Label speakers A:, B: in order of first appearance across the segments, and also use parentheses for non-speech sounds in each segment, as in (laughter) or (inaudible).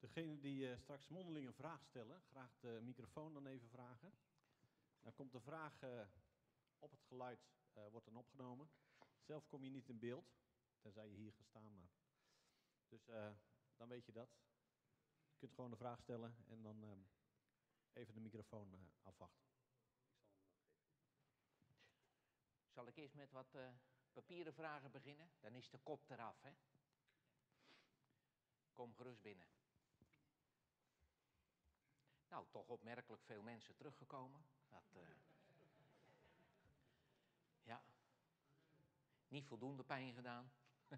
A: Degene die eh, straks mondeling een vraag stellen, graag de microfoon dan even vragen. Dan komt de vraag eh, op het geluid, eh, wordt dan opgenomen. Zelf kom je niet in beeld, tenzij je hier gaat staan. Maar. Dus dan weet je dat. Je kunt gewoon de vraag stellen en dan ehm, even de microfoon afwachten.
B: Zal ik eerst met wat papieren vragen beginnen? Dan is de kop eraf, hè? Kom gerust binnen. Nou, toch opmerkelijk veel mensen teruggekomen. Dat, eh, ja. Niet voldoende pijn gedaan. (laughs)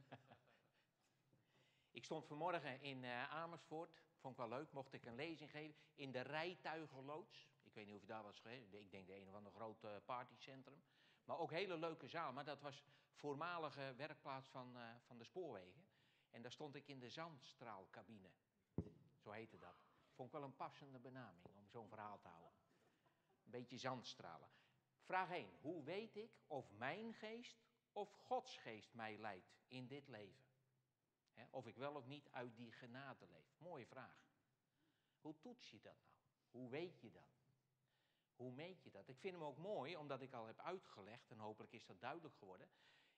B: ik stond vanmorgen in eh, Amersfoort. Vond ik wel leuk. Mocht ik een lezing geven in de rijtuigenloods. Ik weet niet of je daar was geweest. Ik denk de een of ander groot eh, partycentrum. Maar ook hele leuke zaal. Maar dat was voormalige werkplaats van, van de spoorwegen. En daar stond ik in de zandstraalcabine. Zo heette dat. Vond ik wel een passende benaming om zo'n verhaal te houden. Een beetje zandstralen. Vraag 1. Hoe weet ik of mijn geest of Gods geest mij leidt in dit leven? Of ik wel of niet uit die genade leef. Mooie vraag. Hoe toets je dat nou? Hoe weet je dat? Hoe meet je dat? Ik vind hem ook mooi, omdat ik al heb uitgelegd, en hopelijk is dat duidelijk geworden.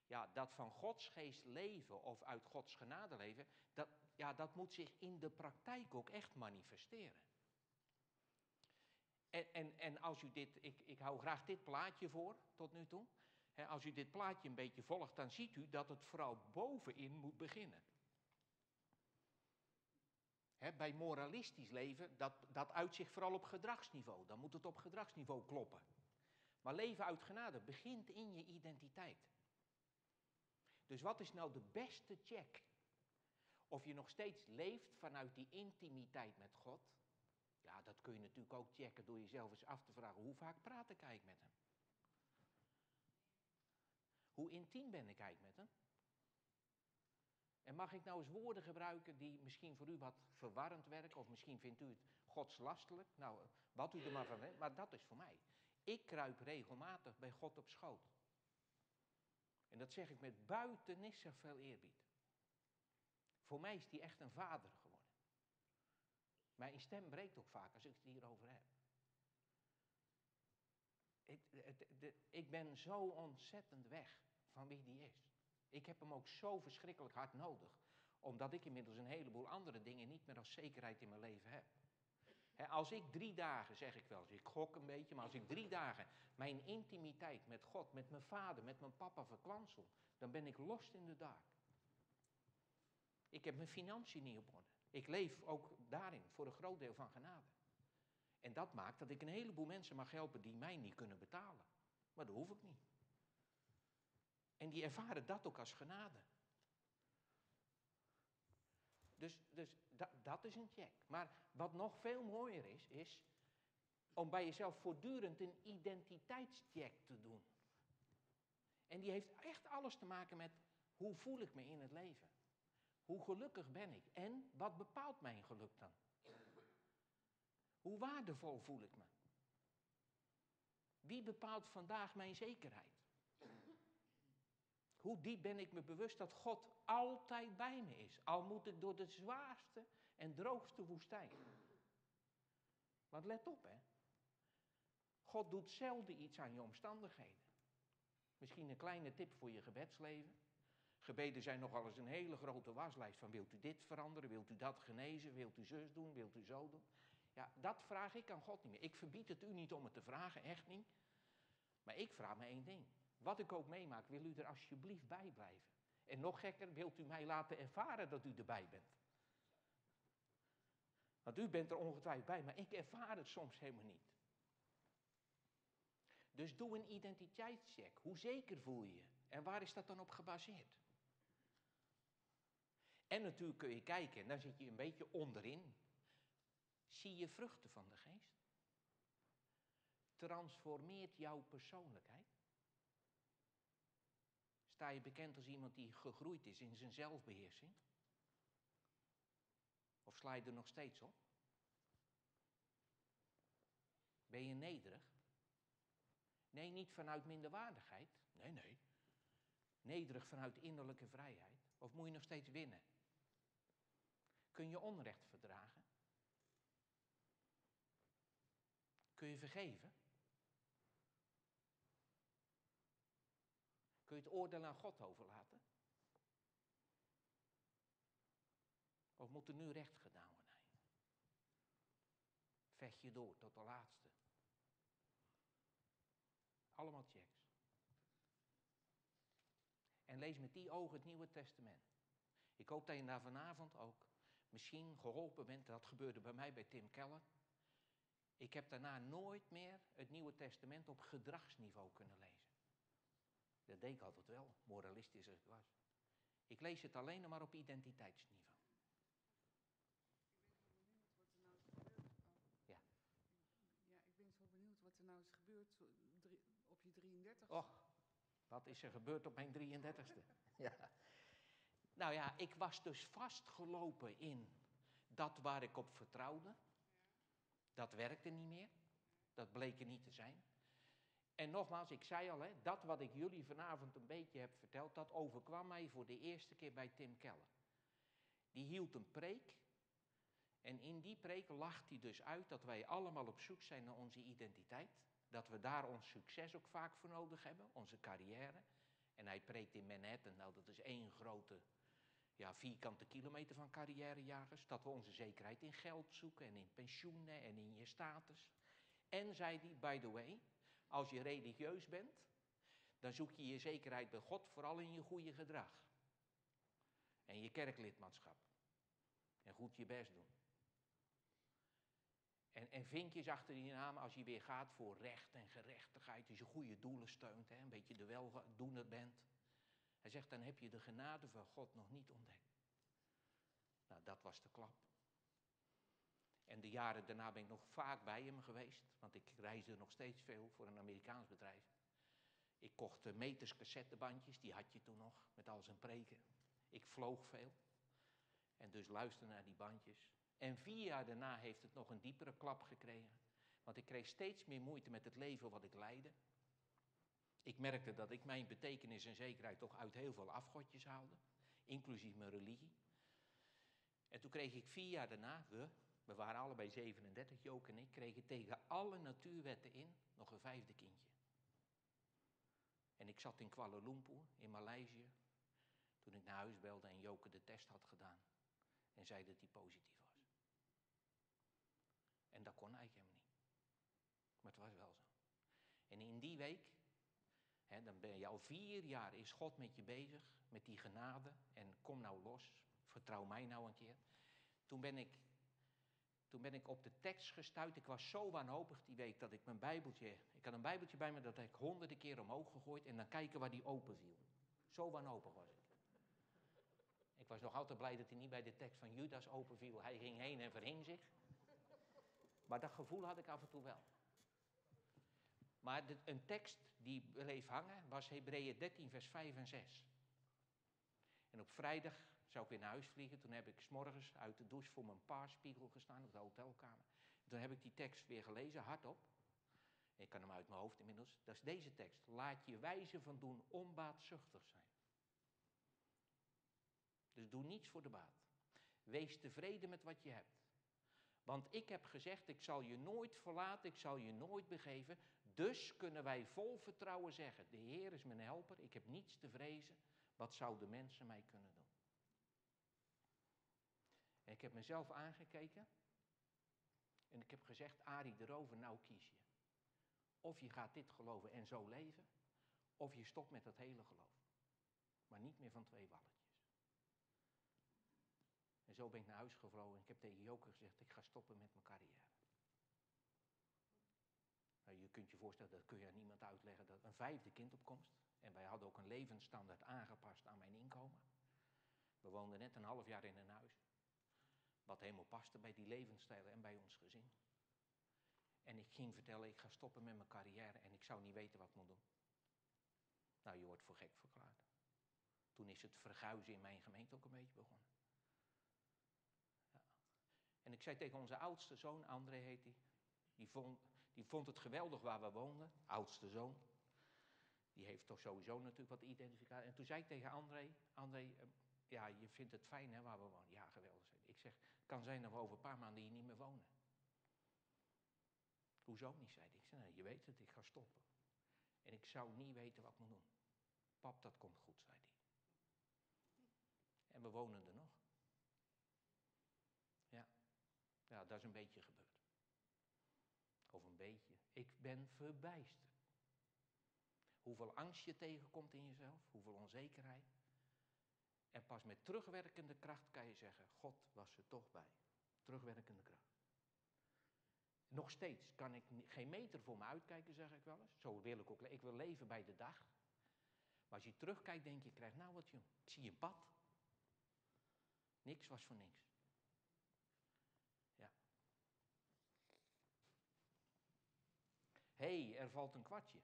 B: Ja, dat van Gods geest leven of uit Gods genade leven, dat, ja, dat moet zich in de praktijk ook echt manifesteren. En, en, en als u dit, ik, ik hou graag dit plaatje voor tot nu toe. Als u dit plaatje een beetje volgt, dan ziet u dat het vooral bovenin moet beginnen. Bij moralistisch leven, dat, dat uit zich vooral op gedragsniveau. Dan moet het op gedragsniveau kloppen. Maar leven uit genade begint in je identiteit. Dus wat is nou de beste check? Of je nog steeds leeft vanuit die intimiteit met God. Ja, dat kun je natuurlijk ook checken door jezelf eens af te vragen: hoe vaak praat ik eigenlijk met hem? Hoe intiem ben ik eigenlijk met hem? En mag ik nou eens woorden gebruiken die misschien voor u wat verwarrend werken, of misschien vindt u het godslastelijk? Nou, wat u er maar van weet, maar dat is voor mij. Ik kruip regelmatig bij God op schoot. En dat zeg ik met buitenissig veel eerbied. Voor mij is die echt een vader geworden. Mijn stem breekt ook vaak als ik het hierover heb. Ik, het, ik ben zo ontzettend weg van wie die is. Ik heb hem ook zo verschrikkelijk hard nodig, omdat ik inmiddels een heleboel andere dingen niet meer als zekerheid in mijn leven heb. He, als ik drie dagen, zeg ik wel ik gok een beetje, maar als ik drie dagen mijn intimiteit met God, met mijn vader, met mijn papa verkwansel, dan ben ik lost in de dark. Ik heb mijn financiën niet op orde. Ik leef ook daarin voor een groot deel van genade. En dat maakt dat ik een heleboel mensen mag helpen die mij niet kunnen betalen. Maar dat hoef ik niet. En die ervaren dat ook als genade. Dus, dus dat, dat is een check. Maar wat nog veel mooier is, is om bij jezelf voortdurend een identiteitscheck te doen. En die heeft echt alles te maken met hoe voel ik me in het leven? Hoe gelukkig ben ik? En wat bepaalt mijn geluk dan? Hoe waardevol voel ik me? Wie bepaalt vandaag mijn zekerheid? Hoe diep ben ik me bewust dat God altijd bij me is, al moet ik door de zwaarste en droogste woestijn. Want let op, hè. God doet zelden iets aan je omstandigheden. Misschien een kleine tip voor je gebedsleven. Gebeden zijn nogal eens een hele grote waslijst van wilt u dit veranderen, wilt u dat genezen, wilt u zus doen, wilt u zo doen. Ja, dat vraag ik aan God niet meer. Ik verbied het u niet om het te vragen, echt niet. Maar ik vraag me één ding. Wat ik ook meemaak, wil u er alsjeblieft bij blijven. En nog gekker, wilt u mij laten ervaren dat u erbij bent. Want u bent er ongetwijfeld bij, maar ik ervaar het soms helemaal niet. Dus doe een identiteitscheck. Hoe zeker voel je je? En waar is dat dan op gebaseerd? En natuurlijk kun je kijken, en dan zit je een beetje onderin. Zie je vruchten van de geest? Transformeert jouw persoonlijkheid? Sta je bekend als iemand die gegroeid is in zijn zelfbeheersing? Of sla je er nog steeds op? Ben je nederig? Nee, niet vanuit minderwaardigheid. Nee, nee. Nederig vanuit innerlijke vrijheid. Of moet je nog steeds winnen? Kun je onrecht verdragen? Kun je vergeven? Kun je het oordeel aan God overlaten? Of moet er nu recht gedaan worden? Vecht je door tot de laatste. Allemaal checks. En lees met die ogen het Nieuwe Testament. Ik hoop dat je daar vanavond ook misschien geholpen bent. Dat gebeurde bij mij bij Tim Keller. Ik heb daarna nooit meer het Nieuwe Testament op gedragsniveau kunnen lezen. Dat deed ik altijd wel, moralistisch als ik was. Ik lees het alleen nog maar op identiteitsniveau. Ja.
C: Ja, ik ben zo benieuwd wat er nou is gebeurd op je 33
B: Och, wat is er gebeurd op mijn 33ste? (laughs) ja. Nou ja, ik was dus vastgelopen in dat waar ik op vertrouwde. Dat werkte niet meer. Dat bleek er niet te zijn. En nogmaals, ik zei al, hè, dat wat ik jullie vanavond een beetje heb verteld, dat overkwam mij voor de eerste keer bij Tim Keller. Die hield een preek. En in die preek lacht hij dus uit dat wij allemaal op zoek zijn naar onze identiteit. Dat we daar ons succes ook vaak voor nodig hebben, onze carrière. En hij preekt in Manhattan, nou dat is één grote ja, vierkante kilometer van carrièrejagers. Dat we onze zekerheid in geld zoeken en in pensioenen en in je status. En zei hij, by the way, als je religieus bent, dan zoek je je zekerheid bij God vooral in je goede gedrag. En je kerklidmaatschap. En goed je best doen. En, en vinkjes achter die naam als je weer gaat voor recht en gerechtigheid. Als je goede doelen steunt, hè, een beetje de weldoener bent. Hij zegt, dan heb je de genade van God nog niet ontdekt. Nou, dat was de klap. En de jaren daarna ben ik nog vaak bij hem geweest, want ik reisde nog steeds veel voor een Amerikaans bedrijf. Ik kocht eh, meters cassettebandjes, die had je toen nog, met al zijn preken. Ik vloog veel. En dus luisterde naar die bandjes. En vier jaar daarna heeft het nog een diepere klap gekregen. Want ik kreeg steeds meer moeite met het leven wat ik leidde. Ik merkte dat ik mijn betekenis en zekerheid toch uit heel veel afgodjes haalde, inclusief mijn religie. En toen kreeg ik vier jaar daarna, we, we waren allebei 37, Jook en ik, kregen tegen alle natuurwetten in nog een vijfde kindje. En ik zat in Kuala Lumpur, in Maleisië, toen ik naar huis belde en Joke de test had gedaan. En zei dat hij positief was. En dat kon eigenlijk helemaal niet. Maar het was wel zo. En in die week Dan ben je al vier jaar, is God met je bezig, met die genade. En kom nou los, vertrouw mij nou een keer. Toen ben ik, toen ben ik op de tekst gestuurd. Ik was zo wanhopig die week dat ik mijn bijbeltje... Ik had een bijbeltje bij me, dat ik honderden keer omhoog gegooid. En dan kijken waar die open viel. Zo wanhopig was ik. Ik was nog altijd blij dat hij niet bij de tekst van Judas open viel. Hij ging heen en verhing zich. Maar dat gevoel had ik af en toe wel. Maar een tekst die bleef hangen was Hebreeën 13, vers 5 en 6. En op vrijdag zou ik weer naar huis vliegen. Toen heb ik s'morgens uit de douche voor mijn paarspiegel gestaan op de hotelkamer. Toen heb ik die tekst weer gelezen, hardop. Ik kan hem uit mijn hoofd inmiddels. Dat is deze tekst. Laat je wijze van doen onbaatzuchtig zijn. Dus doe niets voor de baat. Wees tevreden met wat je hebt. Want ik heb gezegd, ik zal je nooit verlaten, ik zal je nooit begeven. Dus kunnen wij vol vertrouwen zeggen, de Heer is mijn helper, ik heb niets te vrezen. Wat zouden mensen mij kunnen doen? En ik heb mezelf aangekeken en ik heb gezegd, Arie de Rover, nou kies je. Of je gaat dit geloven en zo leven, of je stopt met dat hele geloof. Maar niet meer van twee walletjes. En zo ben ik naar huis gevlogen en ik heb tegen Joker gezegd, ik ga stoppen met mijn carrière. Nou, je kunt je voorstellen, dat kun je aan niemand uitleggen, dat een vijfde kindopkomst. En wij hadden ook een levensstandaard aangepast aan mijn inkomen. We woonden net een half jaar in een huis. Wat helemaal paste bij die levensstijl en bij ons gezin. En ik ging vertellen, ik ga stoppen met mijn carrière en ik zou niet weten wat ik moet doen. Nou, je wordt voor gek verklaard. Toen is het verguizen in mijn gemeente ook een beetje begonnen. Ja. En ik zei tegen onze oudste zoon, André heet hij, die vond, die vond het geweldig waar we woonden, oudste zoon. Die heeft toch sowieso natuurlijk wat identificatie. En toen zei ik tegen André, André, eh, ja, je vindt het fijn hè, waar we wonen. Ja, geweldig. Ik zeg, het kan zijn dat we over een paar maanden hier niet meer wonen. Hoezo niet, zei hij. Ik zei, nou, je weet het, ik ga stoppen. En ik zou niet weten wat ik moet doen. Pap, dat komt goed, zei hij. En we wonen er nog. Ja, ja dat is een beetje gebeurd. Of een beetje. Ik ben verbijsterd. Hoeveel angst je tegenkomt in jezelf, hoeveel onzekerheid. En pas met terugwerkende kracht kan je zeggen, God was er toch bij. Terugwerkende kracht. Nog steeds kan ik geen meter voor me uitkijken, zeg ik wel eens. Zo wil ik ook. Ik wil leven bij de dag. Maar als je terugkijkt, denk je, krijg nou wat jong. Ik zie een pad. Niks was voor niks. Hé, hey, er valt een kwartje.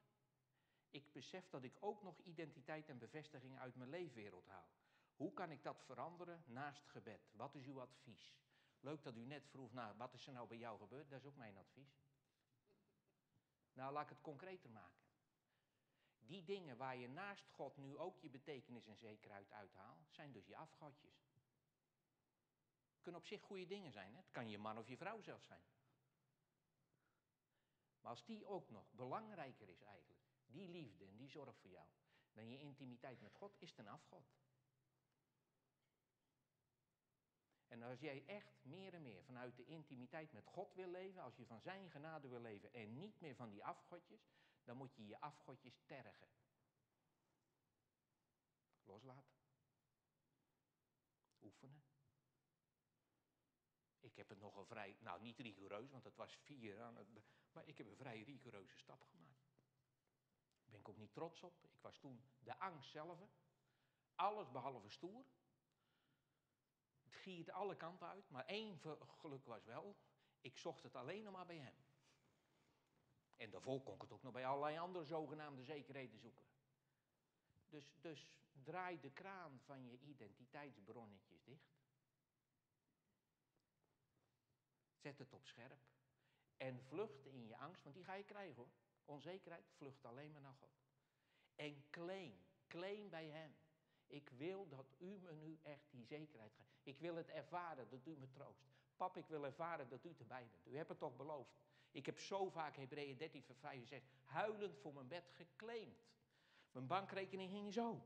B: Ik besef dat ik ook nog identiteit en bevestiging uit mijn leefwereld haal. Hoe kan ik dat veranderen naast gebed? Wat is uw advies? Leuk dat u net vroeg, nou, wat is er nou bij jou gebeurd? Dat is ook mijn advies. Nou, laat ik het concreter maken. Die dingen waar je naast God nu ook je betekenis en zekerheid uithaalt, zijn dus je afgodjes. Kunnen op zich goede dingen zijn. Hè? Het kan je man of je vrouw zelfs zijn. Maar als die ook nog belangrijker is eigenlijk, die liefde en die zorg voor jou, dan je intimiteit met God, is het een afgod. En als jij echt meer en meer vanuit de intimiteit met God wil leven, als je van zijn genade wil leven en niet meer van die afgodjes, dan moet je je afgodjes tergen. Loslaten. Oefenen. Ik heb het nog een vrij, nou niet rigoureus, want het was vier aan het, maar ik heb een vrij rigoureuze stap gemaakt. Daar ben ik ook niet trots op. Ik was toen de angst zelf. Alles behalve stoer. Het gierde alle kanten uit, maar één geluk was wel, ik zocht het alleen nog maar bij hem. En daarvoor kon ik het ook nog bij allerlei andere zogenaamde zekerheden zoeken. Dus, dus draai de kraan van je identiteitsbronnetjes dicht. Zet het op scherp. En vlucht in je angst, want die ga je krijgen hoor. Onzekerheid, vlucht alleen maar naar God. En claim, claim bij Hem. Ik wil dat u me nu echt die zekerheid geeft. Ik wil het ervaren dat u me troost. Pap, ik wil ervaren dat u erbij bent. U hebt het toch beloofd. Ik heb zo vaak Hebreeën 13 vers 5 gezegd, huilend voor mijn bed geclaimd. Mijn bankrekening ging zo.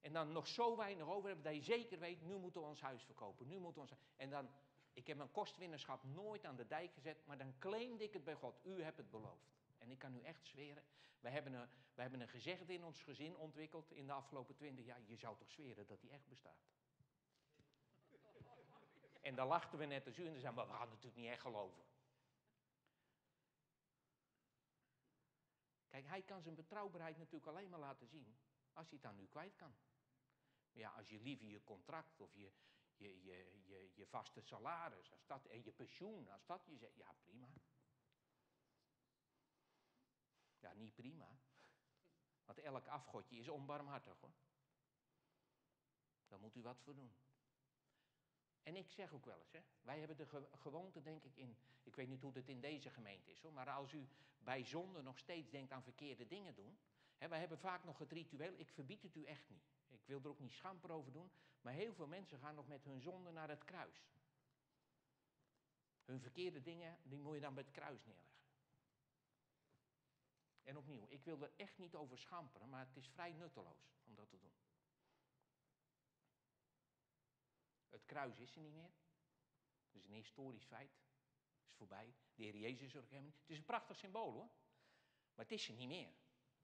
B: En dan nog zo weinig over hebben dat je zeker weet, nu moeten we ons huis verkopen. Nu moeten we ons... En dan, ik heb mijn kostwinnerschap nooit aan de dijk gezet, maar dan claimde ik het bij God. U hebt het beloofd. En ik kan u echt zweren, we hebben een, we hebben een gezegde in ons gezin ontwikkeld in de afgelopen twintig jaar. Je zou toch zweren dat die echt bestaat? En dan lachten we net als u en zeiden maar we gaan natuurlijk niet echt geloven. Kijk, hij kan zijn betrouwbaarheid natuurlijk alleen maar laten zien als hij het aan u kwijt kan. Ja, als je liever je contract of je, je, je, je, je vaste salaris als dat, en je pensioen, als dat je zegt, ja prima. Ja, niet prima. Want elk afgodje is onbarmhartig hoor. Daar moet u wat voor doen. En ik zeg ook wel eens, hè, wij hebben de gewoonte, denk ik, in. Ik weet niet hoe het in deze gemeente is hoor. Maar als u bij zonde nog steeds denkt aan verkeerde dingen doen. Hè, wij hebben vaak nog het ritueel, ik verbied het u echt niet. Ik wil er ook niet schamper over doen. Maar heel veel mensen gaan nog met hun zonde naar het kruis. Hun verkeerde dingen, die moet je dan bij het kruis neerleggen. En opnieuw, ik wil er echt niet over schamperen, maar het is vrij nutteloos om dat te doen. Het kruis is er niet meer. Dat is een historisch feit. Het is voorbij. De Heer Jezus is. Het is een prachtig symbool hoor. Maar het is er niet meer.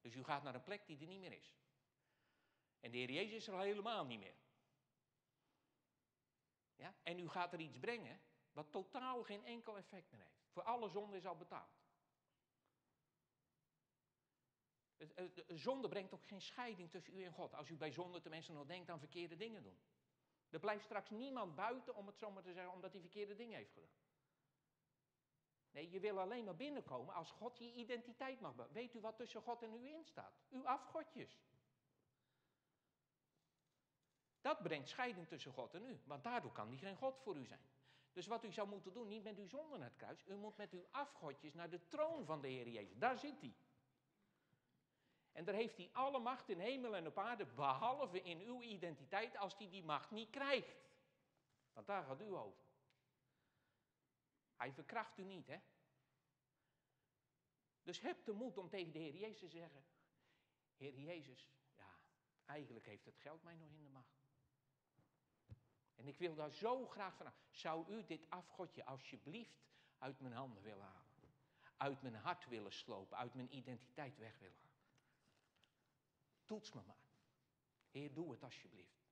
B: Dus u gaat naar een plek die er niet meer is. En de Heer Jezus is er al helemaal niet meer. Ja? En u gaat er iets brengen wat totaal geen enkel effect meer heeft. Voor alle zonde is al betaald. Zonde brengt ook geen scheiding tussen u en God. Als u bij zonde tenminste nog denkt aan verkeerde dingen doen. Er blijft straks niemand buiten, om het zo maar te zeggen, omdat hij verkeerde dingen heeft gedaan. Nee, je wil alleen maar binnenkomen als God je identiteit mag. Weet u wat tussen God en u in staat? Uw afgodjes. Dat brengt scheiding tussen God en u, want daardoor kan die geen God voor u zijn. Dus wat u zou moeten doen, niet met uw zonde naar het kruis, u moet met uw afgodjes naar de troon van de Heer Jezus. Daar zit hij. En daar heeft hij alle macht in hemel en op aarde, behalve in uw identiteit, als hij die macht niet krijgt. Want daar gaat u over. Hij verkracht u niet, hè? Dus heb de moed om tegen de Heer Jezus te zeggen: Heer Jezus, ja, eigenlijk heeft het geld mij nog in de macht. En ik wil daar zo graag van. Zou u dit afgodje alsjeblieft uit mijn handen willen halen? Uit mijn hart willen slopen, uit mijn identiteit weg willen halen? Toets me maar. Heer, doe het alsjeblieft.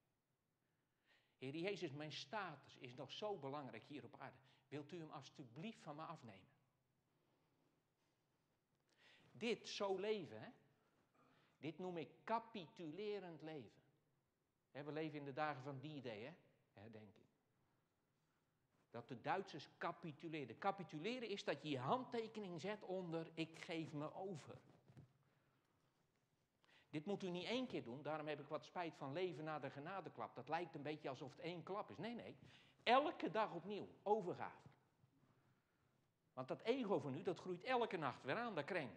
B: Heer Jezus, mijn status is nog zo belangrijk hier op aarde. Wilt u hem alsjeblieft van me afnemen? Dit zo leven, hè? Dit noem ik capitulerend leven. We leven in de dagen van die day, hè? Herdenking. Dat de Duitsers capituleerden. Capituleren is dat je je handtekening zet onder ik geef me over. Dit moet u niet één keer doen, daarom heb ik wat spijt van leven na de genadeklap. Dat lijkt een beetje alsof het één klap is. Nee, nee. Elke dag opnieuw, overgave. Want dat ego van u, dat groeit elke nacht weer aan, dat kreng.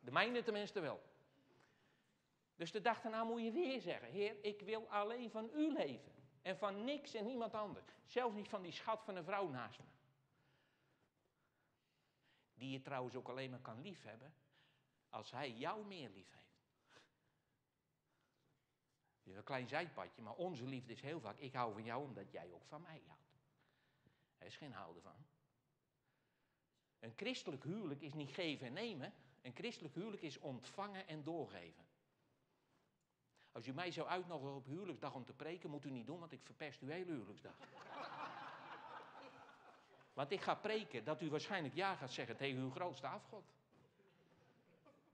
B: De mijne tenminste wel. Dus de dag daarna moet je weer zeggen: Heer, ik wil alleen van u leven. En van niks en niemand anders. Zelfs niet van die schat van een vrouw naast me. Die je trouwens ook alleen maar kan liefhebben als hij jou meer lief heeft. Een klein zijpadje, maar onze liefde is heel vaak: ik hou van jou omdat jij ook van mij houdt. Er is geen houden van. Een christelijk huwelijk is niet geven en nemen. Een christelijk huwelijk is ontvangen en doorgeven. Als u mij zou uitnodigen op huwelijksdag om te preken, moet u niet doen, want ik verpest uw hele huwelijksdag. Want ik ga preken dat u waarschijnlijk ja gaat zeggen tegen uw grootste afgod.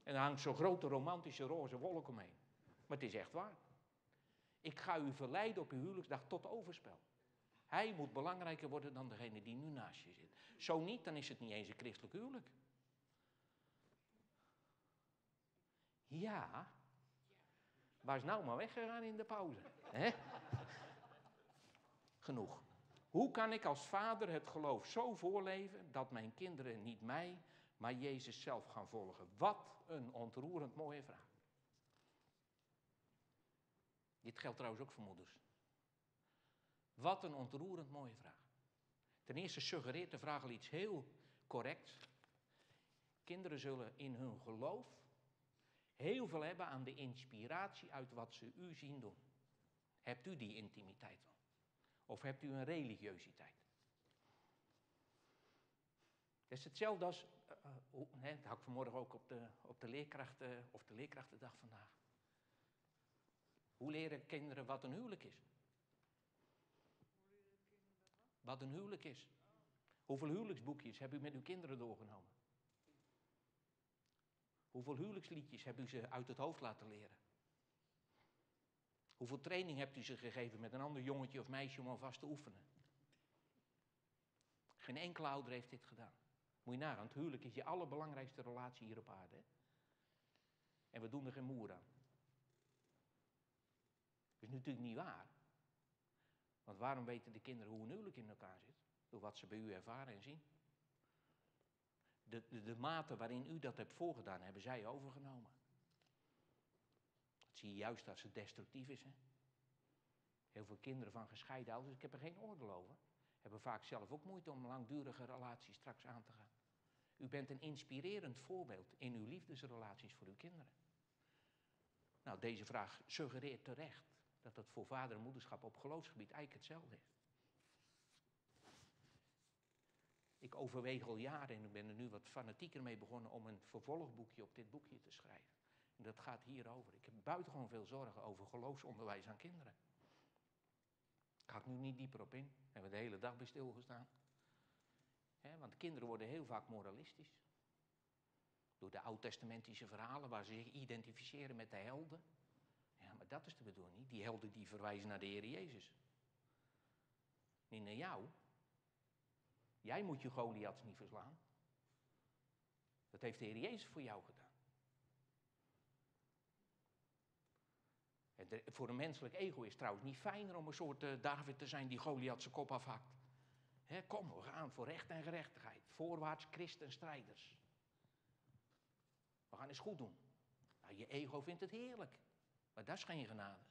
B: En er hangt zo'n grote romantische roze wolk omheen. Maar het is echt waar. Ik ga u verleiden op uw huwelijksdag tot overspel. Hij moet belangrijker worden dan degene die nu naast je zit. Zo niet, dan is het niet eens een christelijk huwelijk. Ja, waar is nou maar weggegaan in de pauze? Genoeg. Hoe kan ik als vader het geloof zo voorleven dat mijn kinderen niet mij, maar Jezus zelf gaan volgen? Wat een ontroerend mooie vraag. Dit geldt trouwens ook voor moeders. Wat een ontroerend mooie vraag. Ten eerste suggereert de vraag al iets heel corrects. Kinderen zullen in hun geloof heel veel hebben aan de inspiratie uit wat ze u zien doen. Hebt u die intimiteit dan? Of hebt u een religiositeit? Dat is hetzelfde als, uh, uh, dat had ik vanmorgen ook op de, op de leerkrachten, of de leerkrachtendag vandaag. Hoe leren kinderen wat een huwelijk is? Wat een huwelijk is. Hoeveel huwelijksboekjes heb u met uw kinderen doorgenomen? Hoeveel huwelijksliedjes hebt u ze uit het hoofd laten leren? Hoeveel training hebt u ze gegeven met een ander jongetje of meisje om alvast te oefenen? Geen enkele ouder heeft dit gedaan. Moet je nagaan, het huwelijk is je allerbelangrijkste relatie hier op aarde. Hè? En we doen er geen moer aan. Dat is natuurlijk niet waar. Want waarom weten de kinderen hoe een huwelijk in elkaar zit? Door wat ze bij u ervaren en zien. De, de, de mate waarin u dat hebt voorgedaan, hebben zij overgenomen. Dat zie je juist als het destructief is. Hè? Heel veel kinderen van gescheiden ouders, ik heb er geen oordeel over, hebben vaak zelf ook moeite om langdurige relaties straks aan te gaan. U bent een inspirerend voorbeeld in uw liefdesrelaties voor uw kinderen. Nou, deze vraag suggereert terecht dat dat voor vader en moederschap op geloofsgebied eigenlijk hetzelfde is. Ik overweeg al jaren en ik ben er nu wat fanatieker mee begonnen om een vervolgboekje op dit boekje te schrijven. En dat gaat hierover. Ik heb buitengewoon veel zorgen over geloofsonderwijs aan kinderen. Ik ga er nu niet dieper op in. Daar hebben we de hele dag bij stilgestaan. Want kinderen worden heel vaak moralistisch. Door de oud-testamentische verhalen waar ze zich identificeren met de helden. Ja, maar dat is de bedoeling. Die helden die verwijzen naar de Heer Jezus. Niet naar jou. Jij moet je Goliaths niet verslaan. Dat heeft de Heer Jezus voor jou gedaan. Voor een menselijk ego is het trouwens niet fijner om een soort uh, David te zijn die Goliath zijn kop afhakt. Kom, we gaan voor recht en gerechtigheid. Voorwaarts christenstrijders. We gaan eens goed doen. Nou, je ego vindt het heerlijk. Maar dat is geen genade.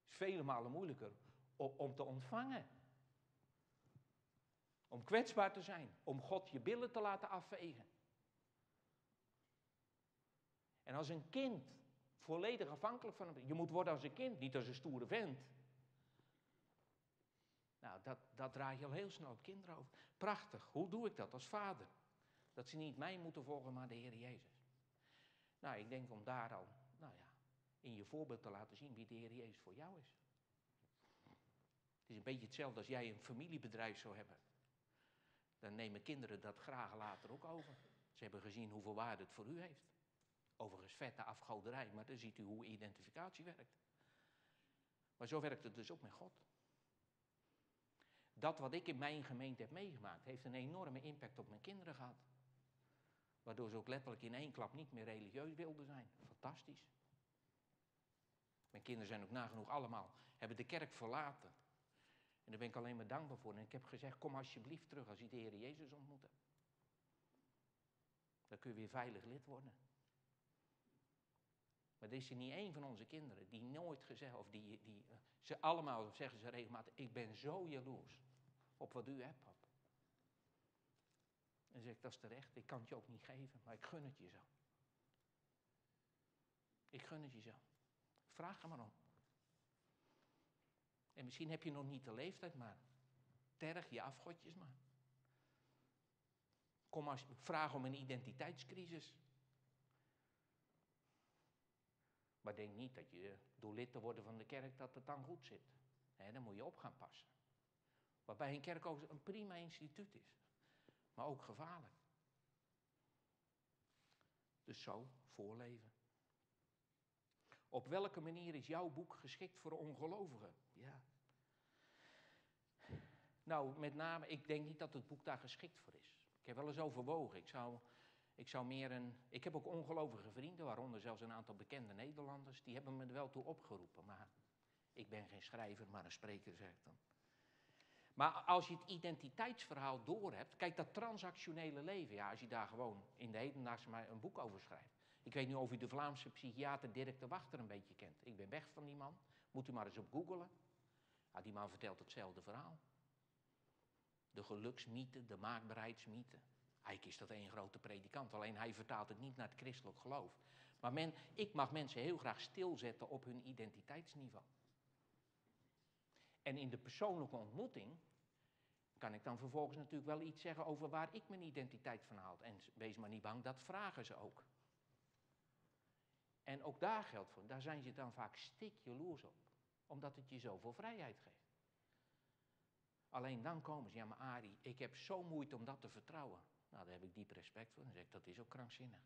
B: Het is vele malen moeilijker om te ontvangen. Om kwetsbaar te zijn, om God je billen te laten afvegen. En als een kind volledig afhankelijk van je moet worden als een kind, niet als een stoere vent. Nou, dat, dat draai je al heel snel op kinderen over. Prachtig. Hoe doe ik dat als vader? Dat ze niet mij moeten volgen, maar de Heer Jezus. Nou, ik denk om daar al, nou ja, in je voorbeeld te laten zien wie de Heer Jezus voor jou is. Het is een beetje hetzelfde als jij een familiebedrijf zou hebben. Dan nemen kinderen dat graag later ook over. Ze hebben gezien hoeveel waarde het voor u heeft. Overigens vette afgoderij, maar dan ziet u hoe identificatie werkt. Maar zo werkt het dus ook met God. Dat wat ik in mijn gemeente heb meegemaakt, heeft een enorme impact op mijn kinderen gehad. Waardoor ze ook letterlijk in één klap niet meer religieus wilden zijn. Fantastisch. Mijn kinderen zijn ook nagenoeg allemaal, hebben de kerk verlaten. En daar ben ik alleen maar dankbaar voor. En ik heb gezegd, kom alsjeblieft terug als je de Heer Jezus ontmoet. Dan kun je weer veilig lid worden. Maar er is er niet één van onze kinderen die nooit gezegd, of die, die eh, ze allemaal zeggen ze regelmatig, ik ben zo jaloers op wat u hebt, pap. En zeg ik, dat is terecht, ik kan het je ook niet geven, maar ik gun het je zo. Ik gun het je zo. Vraag er maar om. En misschien heb je nog niet de leeftijd, maar terg je afgodjes maar. Kom als, vraag om een identiteitscrisis. Maar denk niet dat je door lid te worden van de kerk dat het dan goed zit. Nee, dan moet je op gaan passen. Waarbij een kerk ook een prima instituut is. Maar ook gevaarlijk. Dus zo voorleven. Op welke manier is jouw boek geschikt voor ongelovigen? Ja. Nou, met name, ik denk niet dat het boek daar geschikt voor is. Ik heb wel eens overwogen. Ik zou ik zou meer een. Ik heb ook ongelovige vrienden, waaronder zelfs een aantal bekende Nederlanders. Die hebben me er wel toe opgeroepen. Maar ik ben geen schrijver, maar een spreker, zeg ik dan. Maar als je het identiteitsverhaal doorhebt. Kijk, dat transactionele leven. Ja, als je daar gewoon in de hedendaagse maar een boek over schrijft. Ik weet niet of u de Vlaamse psychiater Dirk de Wachter een beetje kent. Ik ben weg van die man. Moet u maar eens op googelen. Ja, die man vertelt hetzelfde verhaal. De geluksmythe, de maakbaarheidsmythe. Eigenlijk is dat één grote predikant, alleen hij vertaalt het niet naar het christelijk geloof. Maar men, ik mag mensen heel graag stilzetten op hun identiteitsniveau. En in de persoonlijke ontmoeting kan ik dan vervolgens natuurlijk wel iets zeggen over waar ik mijn identiteit van haal. En wees maar niet bang, dat vragen ze ook. En ook daar geldt voor, daar zijn ze dan vaak stik jaloers op. Omdat het je zoveel vrijheid geeft. Alleen dan komen ze, ja maar Ari, ik heb zo moeite om dat te vertrouwen. Nou, daar heb ik diep respect voor. Dan zeg ik, dat is ook krankzinnig.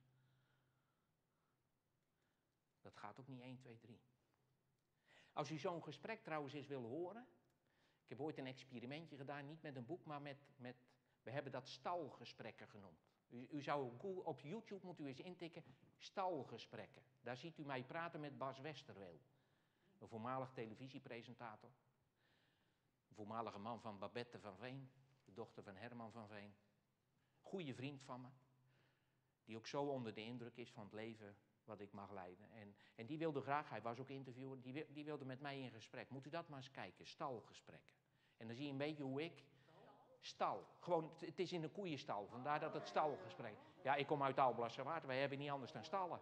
B: Dat gaat ook niet 1, 2, 3. Als u zo'n gesprek trouwens eens wil horen. Ik heb ooit een experimentje gedaan, niet met een boek, maar met, met we hebben dat stalgesprekken genoemd. U, u zou op YouTube moet u eens intikken, stalgesprekken. Daar ziet u mij praten met Bas Westerweel. Een voormalig televisiepresentator. Voormalige man van Babette van Veen, de dochter van Herman van Veen goede vriend van me. Die ook zo onder de indruk is van het leven wat ik mag leiden. En, en die wilde graag, hij was ook interviewer, die, die wilde met mij in gesprek. Moet u dat maar eens kijken, stalgesprekken. En dan zie je een beetje hoe ik... Stal. Gewoon, het is in een koeienstal, vandaar dat het stalgesprek. Ja, ik kom uit Alblasserwaard, wij hebben niet anders dan stallen.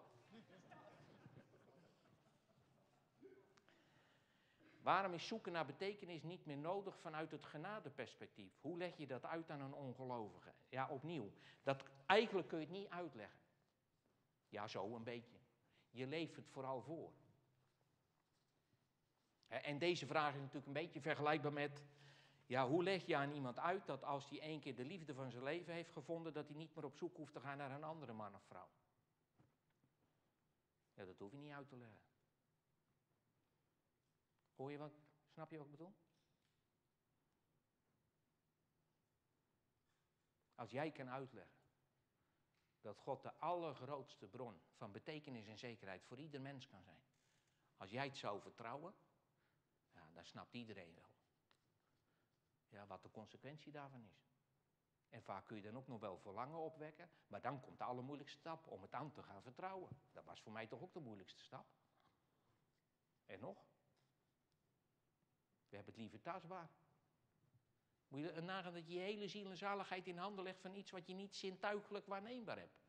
B: Waarom is zoeken naar betekenis niet meer nodig vanuit het genadeperspectief? Hoe leg je dat uit aan een ongelovige? Ja, opnieuw. Dat, eigenlijk kun je het niet uitleggen. Ja, zo een beetje. Je leeft het vooral voor. En deze vraag is natuurlijk een beetje vergelijkbaar met... Ja, hoe leg je aan iemand uit dat als hij één keer de liefde van zijn leven heeft gevonden... dat hij niet meer op zoek hoeft te gaan naar een andere man of vrouw? Ja, dat hoef je niet uit te leggen. Hoor je wat? Snap je wat ik bedoel? Als jij kan uitleggen dat God de allergrootste bron van betekenis en zekerheid voor ieder mens kan zijn. Als jij het zou vertrouwen, ja, dan snapt iedereen wel. Ja, wat de consequentie daarvan is. En vaak kun je dan ook nog wel verlangen opwekken, maar dan komt de allermoeilijkste stap om het aan te gaan vertrouwen. Dat was voor mij toch ook de moeilijkste stap. En nog? We hebben het liever tastbaar. Moet je nagaan dat je je hele ziel en zaligheid in handen legt van iets wat je niet zintuigelijk waarneembaar hebt.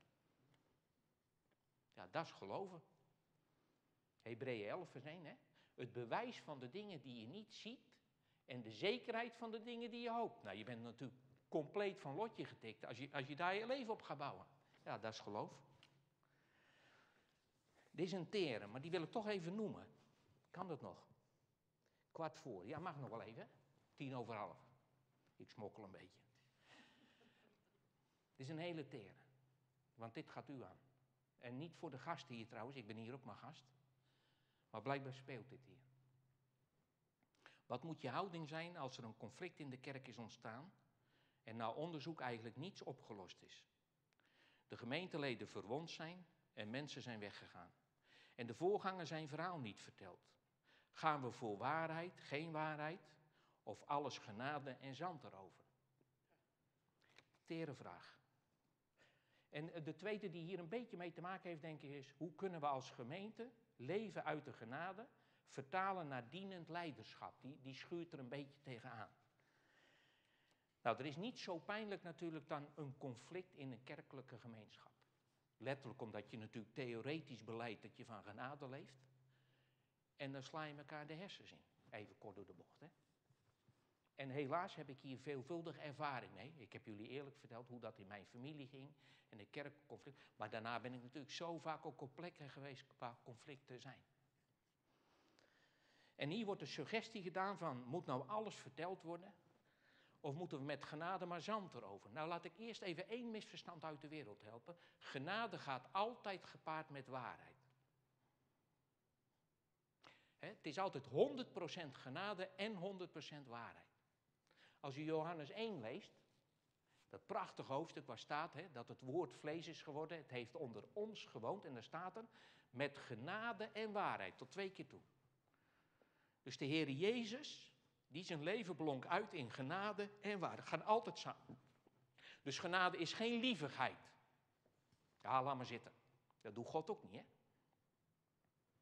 B: Ja, dat is geloven. Hebreeën 11 vers 1, hè? Het bewijs van de dingen die je niet ziet en de zekerheid van de dingen die je hoopt. Nou, je bent natuurlijk compleet van lotje getikt als je, als je daar je leven op gaat bouwen. Ja, dat is geloof. Dit is een tere, maar die wil ik toch even noemen. Kan dat nog? Kwart voor. Ja, mag nog wel even. Tien over half. Ik smokkel een beetje. Dit is een hele tere. Want dit gaat u aan. En niet voor de gasten hier trouwens, ik ben hier ook maar gast. Maar blijkbaar speelt dit hier. Wat moet je houding zijn als er een conflict in de kerk is ontstaan en na onderzoek eigenlijk niets opgelost is? De gemeenteleden verwond zijn en mensen zijn weggegaan. En de voorganger zijn verhaal niet verteld. Gaan we voor waarheid, geen waarheid, of alles genade en zand erover? Tere vraag. En de tweede die hier een beetje mee te maken heeft, denk ik, is hoe kunnen we als gemeente leven uit de genade vertalen naar dienend leiderschap? Die, die schuurt er een beetje tegenaan. Nou, er is niet zo pijnlijk natuurlijk dan een conflict in een kerkelijke gemeenschap. Letterlijk omdat je natuurlijk theoretisch beleidt dat je van genade leeft. En dan sla je elkaar de hersens in. Even kort door de bocht, hè. En helaas heb ik hier veelvuldig ervaring mee. Ik heb jullie eerlijk verteld hoe dat in mijn familie ging en de kerkconflict. Maar daarna ben ik natuurlijk zo vaak ook op plekken geweest waar conflicten zijn. En hier wordt de suggestie gedaan van, moet nou alles verteld worden? Of moeten we met genade maar zand erover? Nou, laat ik eerst even één misverstand uit de wereld helpen. Genade gaat altijd gepaard met waarheid. Het is altijd 100% genade en 100% waarheid. Als u Johannes 1 leest, dat prachtige hoofdstuk waar staat hè, dat het woord vlees is geworden, het heeft onder ons gewoond en daar staat er met genade en waarheid, tot twee keer toe. Dus de Heer Jezus, die zijn leven blonk uit in genade en waarheid, gaan altijd samen. Dus genade is geen lievigheid. Ja, laat maar zitten. Dat doet God ook niet, hè?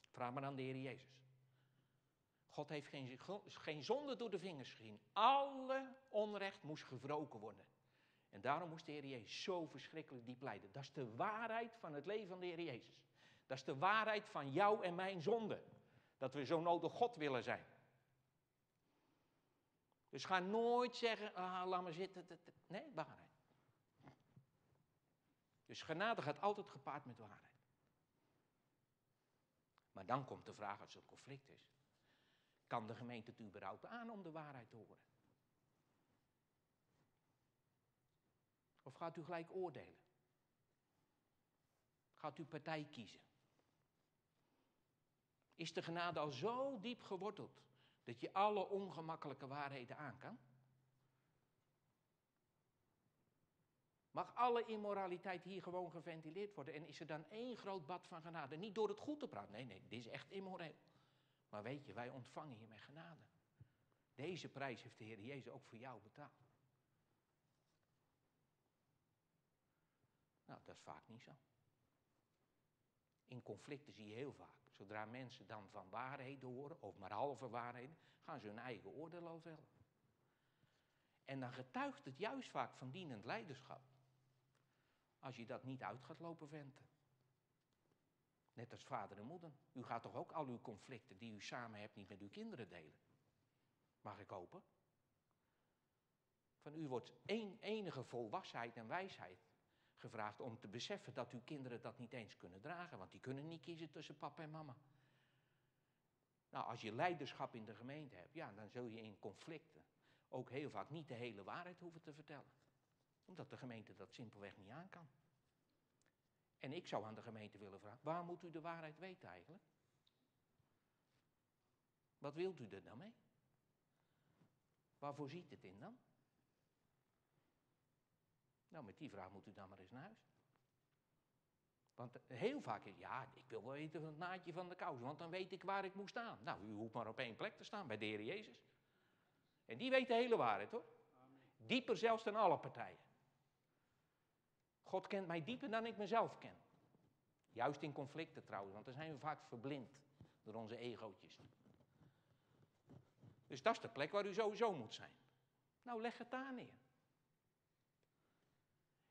B: Vraag maar aan de Heer Jezus. God heeft geen, geen zonde door de vingers gezien. Alle onrecht moest gewroken worden. En daarom moest de Heer Jezus zo verschrikkelijk diep lijden. Dat is de waarheid van het leven van de Heer Jezus. Dat is de waarheid van jou en mijn zonde. Dat we zo nodig God willen zijn. Dus ga nooit zeggen, ah, laat maar zitten. Nee, waarheid. Dus genade gaat altijd gepaard met waarheid. Maar dan komt de vraag als er een conflict is. Kan de gemeente het überhaupt aan om de waarheid te horen? Of gaat u gelijk oordelen? Gaat u partij kiezen? Is de genade al zo diep geworteld dat je alle ongemakkelijke waarheden aan kan? Mag alle immoraliteit hier gewoon geventileerd worden? En is er dan één groot bad van genade? Niet door het goed te praten. Nee, nee, dit is echt immoreel. Maar weet je, wij ontvangen hier met genade. Deze prijs heeft de Heer Jezus ook voor jou betaald. Nou, dat is vaak niet zo. In conflicten zie je heel vaak. Zodra mensen dan van waarheden horen, of maar halve waarheden, gaan ze hun eigen oordeel vellen. En dan getuigt het juist vaak van dienend leiderschap. Als je dat niet uit gaat lopen venten. Net als vader en moeder. U gaat toch ook al uw conflicten die u samen hebt niet met uw kinderen delen? Mag ik hopen? Van u wordt één enige volwassenheid en wijsheid gevraagd om te beseffen dat uw kinderen dat niet eens kunnen dragen, want die kunnen niet kiezen tussen papa en mama. Nou, als je leiderschap in de gemeente hebt, ja, dan zul je in conflicten ook heel vaak niet de hele waarheid hoeven te vertellen. Omdat de gemeente dat simpelweg niet aan kan. En ik zou aan de gemeente willen vragen, waar moet u de waarheid weten eigenlijk? Wat wilt u er dan mee? Waarvoor ziet het in dan? Nou, met die vraag moet u dan maar eens naar huis. Want heel vaak is, ja, ik wil wel weten van het naadje van de kous, want dan weet ik waar ik moet staan. Nou, u hoeft maar op één plek te staan, bij de Heer Jezus. En die weet de hele waarheid, hoor. Dieper zelfs dan alle partijen. God kent mij dieper dan ik mezelf ken. Juist in conflicten trouwens, want dan zijn we vaak verblind door onze egootjes. Dus dat is de plek waar u sowieso moet zijn. Nou, leg het daar neer.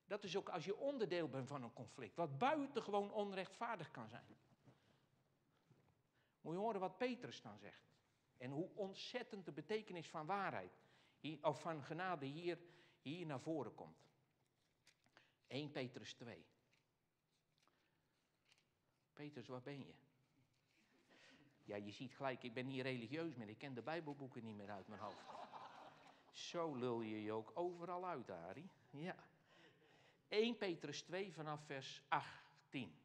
B: Dat is ook als je onderdeel bent van een conflict, wat buitengewoon onrechtvaardig kan zijn. Moet je horen wat Petrus dan zegt. En hoe ontzettend de betekenis van waarheid, of van genade hier, hier naar voren komt. 1 Petrus 2. Petrus, waar ben je? Ja, je ziet gelijk, ik ben niet religieus meer. Ik ken de Bijbelboeken niet meer uit mijn hoofd. Zo lul je je ook overal uit, Ari. Ja. 1 Petrus 2 vanaf vers 18.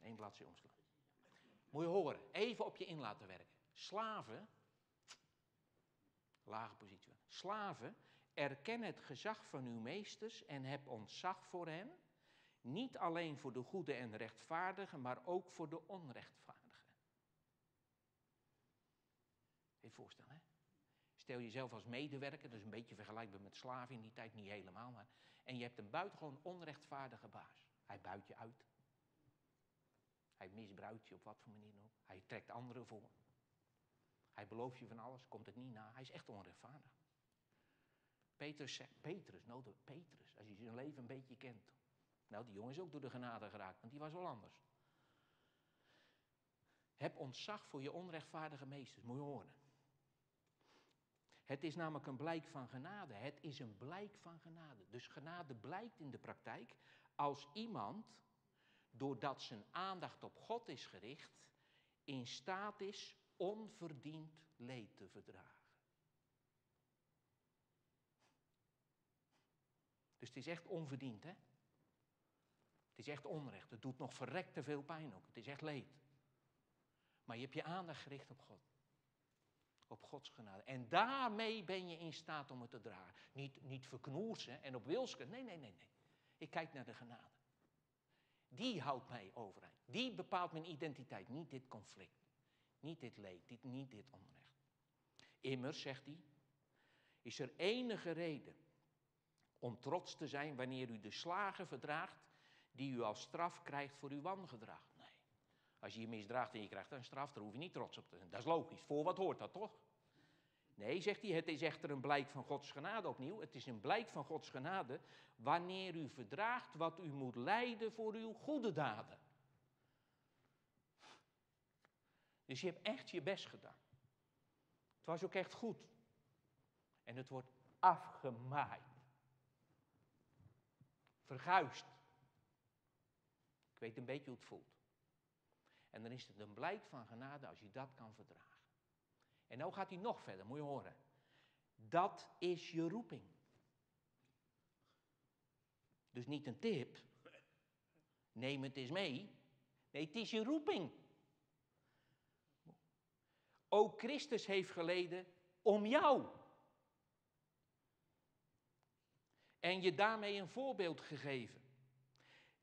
B: Eén bladzijde omslaan. Moet je horen, even op je in laten werken. Slaven, lage positie. Slaven, erken het gezag van uw meesters en heb ontzag voor hen. Niet alleen voor de goede en rechtvaardigen, maar ook voor de onrechtvaardigen. Even voorstellen, hè? Stel jezelf als medewerker, dat is een beetje vergelijkbaar met slaven in die tijd, niet helemaal, maar. En je hebt een buitengewoon onrechtvaardige baas. Hij buit je uit. Hij misbruikt je op wat voor manier dan ook. Hij trekt anderen voor. Hij belooft je van alles, komt het niet na. Hij is echt onrechtvaardig. Petrus Petrus, Petrus, als je zijn leven een beetje kent. Nou, die jongen is ook door de genade geraakt, want die was wel anders. Heb ontzag voor je onrechtvaardige meesters, moet je horen. Het is namelijk een blijk van genade. Het is een blijk van genade. Dus genade blijkt in de praktijk als iemand, doordat zijn aandacht op God is gericht, in staat is onverdiend leed te verdragen. Dus het is echt onverdiend, hè? Het is echt onrecht. Het doet nog verrekt te veel pijn ook. Het is echt leed. Maar je hebt je aandacht gericht op God. Op Gods genade. En daarmee ben je in staat om het te dragen. Niet, niet verknoersen en op wilske. Nee, nee, nee, nee. Ik kijk naar de genade. Die houdt mij overeind. Die bepaalt mijn identiteit. Niet dit conflict. Niet dit leed. Niet dit onrecht. Immers, zegt hij, is er enige reden om trots te zijn wanneer u de slagen verdraagt die u als straf krijgt voor uw wangedrag. Nee. Als je je misdraagt en je krijgt een straf, daar hoef je niet trots op te zijn. Dat is logisch. Voor wat hoort dat toch? Nee, zegt hij, het is echter een blijk van Gods genade opnieuw. Het is een blijk van Gods genade wanneer u verdraagt wat u moet lijden voor uw goede daden. Dus je hebt echt je best gedaan. Het was ook echt goed. En het wordt afgemaaid. Verguist. Ik weet een beetje hoe het voelt. En dan is het een blijk van genade als je dat kan verdragen. En nou gaat hij nog verder, moet je horen. Dat is je roeping. Dus niet een tip. Neem het eens mee. Nee, het is je roeping. Ook Christus heeft geleden om jou. En je daarmee een voorbeeld gegeven.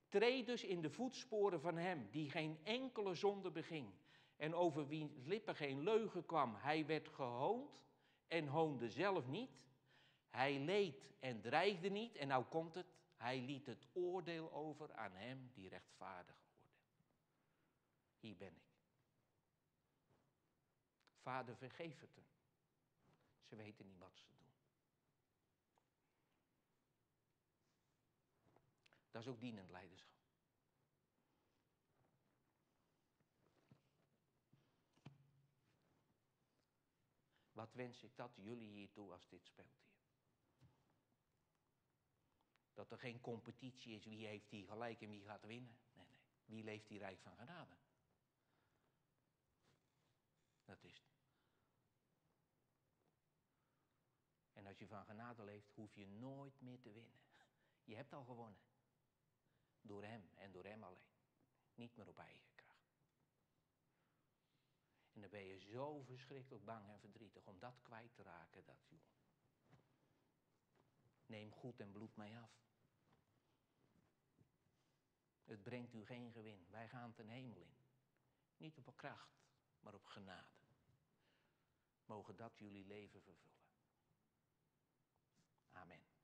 B: Treed dus in de voetsporen van hem, die geen enkele zonde beging en over wie lippen geen leugen kwam. Hij werd gehoond en hoonde zelf niet. Hij leed en dreigde niet. En nou komt het, hij liet het oordeel over aan hem die rechtvaardig oordeelt. Hier ben ik. Vader, vergeef het hem. Ze weten niet wat ze doen. Dat is ook dienend leiderschap. Wat wens ik dat jullie hier toe als dit speelt hier? Dat er geen competitie is wie heeft die gelijk en wie gaat winnen. Nee, nee. Wie leeft die rijk van genade? Dat is het. En als je van genade leeft, hoef je nooit meer te winnen. Je hebt al gewonnen. Door Hem en door Hem alleen. Niet meer op eigen kracht. En dan ben je zo verschrikkelijk bang en verdrietig om dat kwijt te raken. Dat, joh. Neem goed en bloed mij af. Het brengt u geen gewin. Wij gaan ten hemel in. Niet op kracht, maar op genade. Mogen dat jullie leven vervullen. Amen.